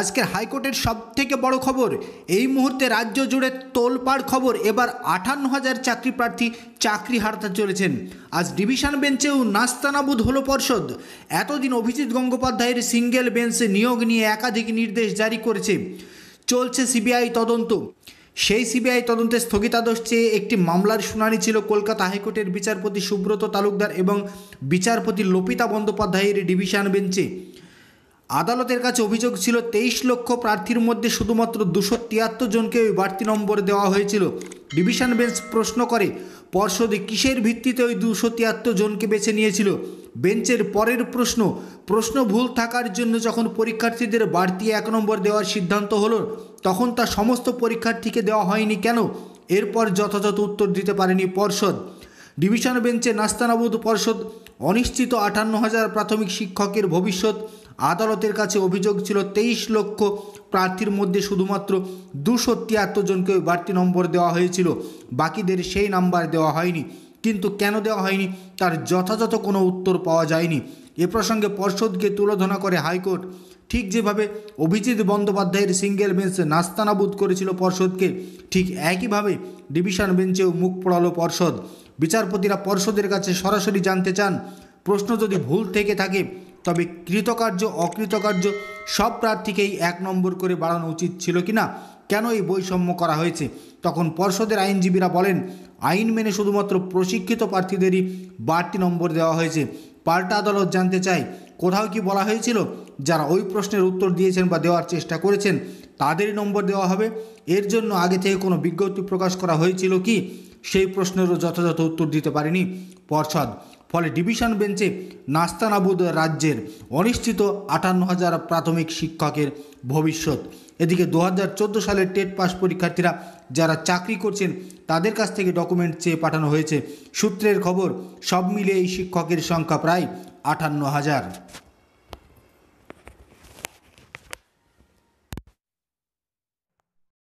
আজকের হাইকোর্টের সব থেকে বড় খবর, এই মুহূর্তে রাজ্য জুড়ে তোলপাড় খবর, এবার আটান্ন হাজার চাকরি প্রার্থী চাকরি হারাতে চলেছেন। আজ ডিভিশন বেঞ্চেও নাস্তানাবুদ হলো পর্ষদ। এতদিন অভিজিৎ গঙ্গোপাধ্যায়ের সিঙ্গেল বেঞ্চে নিয়োগ নিয়ে একাধিক নির্দেশ জারি করেছে। চলছে সিবিআই তদন্ত। সেই সিবিআই তদন্তে স্থগিতাদেশ চেয়ে একটি মামলার শুনানি ছিল কলকাতা হাইকোর্টের বিচারপতি সুব্রত তালুকদার এবং বিচারপতি লোপিতা বন্দ্যোপাধ্যায়ের ডিভিশন বেঞ্চে। আদালতের কাছে অভিযোগ ছিল তেইশ লক্ষ প্রার্থীর মধ্যে শুধুমাত্র দুশো তিয়াত্তর জনকে ওই বাড়তি নম্বর দেওয়া হয়েছিল। ডিভিশন বেঞ্চ প্রশ্ন করে, পর্ষদে কিসের ভিত্তিতে ওই দুশো তিয়াত্তর জনকে বেছে নিয়েছিল? বেঞ্চের পরের প্রশ্ন প্রশ্ন ভুল থাকার জন্য যখন পরীক্ষার্থীদের বাড়তি এক নম্বর দেওয়ার সিদ্ধান্ত হলো তখন তা সমস্ত পরীক্ষার্থীকে দেওয়া হয়নি কেন? এরপর যথাযথ উত্তর দিতে পারেনি পর্ষদ। ডিভিশন বেঞ্চে নাস্তানাবুদ পর্ষদ, অনিশ্চিত আটান্ন হাজার প্রাথমিক শিক্ষকের ভবিষ্যৎ, আদালতের কাছে অভিযোগ ছিল তেইশ লক্ষ প্রার্থীর মধ্যে শুধুমাত্র দুশো তিয়াত্তর জনকে বাড়তি নম্বর দেওয়া হয়েছিল, বাকিদের সেই নাম্বার দেওয়া হয়নি। কিন্তু কেন দেওয়া হয়নি? তার যথাযথ কোনো উত্তর পাওয়া যায়নি। এ প্রসঙ্গে পর্ষদকে তুলোধনা করে হাইকোর্ট ঠিক যেভাবে অভিজিৎ বন্দ্যোপাধ্যায়ের সিঙ্গেল বেঞ্চ নাস্তানাবুদ করেছিল পর্ষদকে, ঠিক একইভাবে ডিভিশন বেঞ্চেও মুখ পড়ালো পর্ষদ। বিচারপতিরা পর্ষদের কাছে সরাসরি জানতে চান, প্রশ্ন যদি ভুল থেকে থাকে, তবে কৃতকার্য, অকৃতকার্য সব প্রার্থীকেই এক নম্বর করে বাড়ানো উচিত ছিল কি না কেন এই বৈষম্য করা হয়েছে? তখন পর্ষদের আইনজীবীরা বলেন, আইন মেনে শুধুমাত্র প্রশিক্ষিত প্রার্থীদেরই বাড়তি নম্বর দেওয়া হয়েছে। পাল্টা আদালত জানতে চায়, কোথাও কি বলা হয়েছিল? যারা ওই প্রশ্নের উত্তর দিয়েছেন বা দেওয়ার চেষ্টা করেছেন, তাদেরই নম্বর দেওয়া হবে। এর জন্য আগে থেকে কোনো বিজ্ঞপ্তি প্রকাশ করা হয়েছিল কি? সেই প্রশ্নেরও যথাযথ উত্তর দিতে পারেনি পর্ষদ। ফলে ডিভিশন বেঞ্চে নাস্তানাবুদ রাজ্যের অনিশ্চিত আটান্ন হাজার প্রাথমিক শিক্ষকের ভবিষ্যৎ। এদিকে দু হাজার চোদ্দ সালের টেট পাস পরীক্ষার্থীরা যারা চাকরি করছেন, তাদের কাছ থেকে ডকুমেন্ট চেয়ে পাঠানো হয়েছে। সূত্রের খবর, সব মিলিয়ে এই শিক্ষকের সংখ্যা প্রায় আটান্ন হাজার।